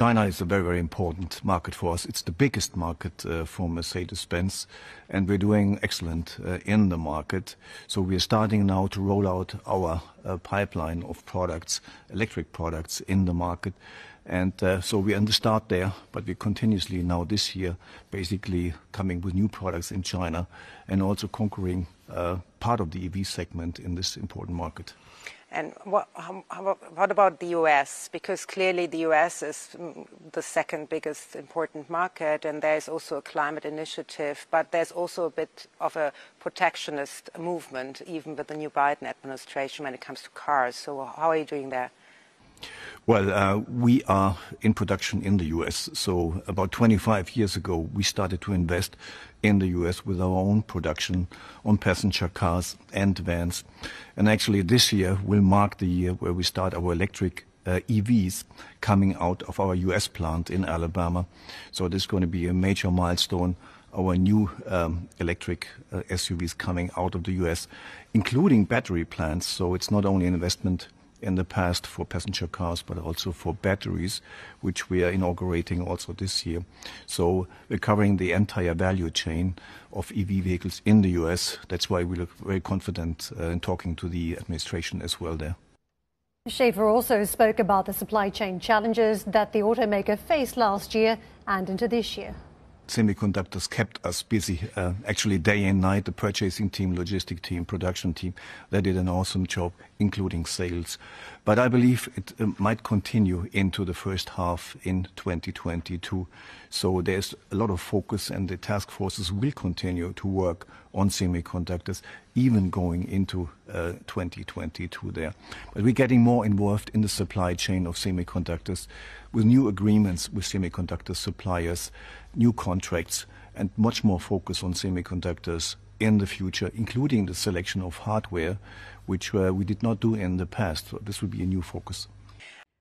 China is a very, very important market for us. It's the biggest market uh, for Mercedes-Benz, and we're doing excellent uh, in the market. So we are starting now to roll out our uh, pipeline of products, electric products in the market. And uh, so we're in the start there, but we're continuously now this year basically coming with new products in China and also conquering uh, part of the EV segment in this important market. And what, how, what, about the US? Because clearly the US is mm, the second biggest important market, and there's also a climate initiative, but there's also a bit of a protectionist movement, even with the new Biden administration when it comes to cars. So, how are you doing there? Well, uh, we are in production in the U.S. So about 25 years ago, we started to invest in the U.S. with our own production on passenger cars and vans. And actually, this year will mark the year where we start our electric uh, EVs coming out of our U.S. plant in Alabama. So this is going to be a major milestone. Our new um, electric uh, SUVs coming out of the U.S., including battery plants. So it's not only an investment in the past for passenger cars, but also for batteries, which we are inaugurating also this year. So we're covering the entire value chain of EV vehicles in the US. That's why we look very confident uh, in talking to the administration as well there. Schäfer also spoke about the supply chain challenges that the automaker faced last year and into this year semiconductors kept us busy, uh, actually day and night. The purchasing team, logistic team, production team, they did an awesome job, including sales. But I believe it uh, might continue into the first half in 2022. So there's a lot of focus, and the task forces will continue to work on semiconductors, even going into 2022 there. But we're getting more involved in the supply chain of semiconductors with new agreements with semiconductor suppliers, new contracts, and much more focus on semiconductors in the future, including the selection of hardware, which uh, we did not do in the past. So this will be a new focus.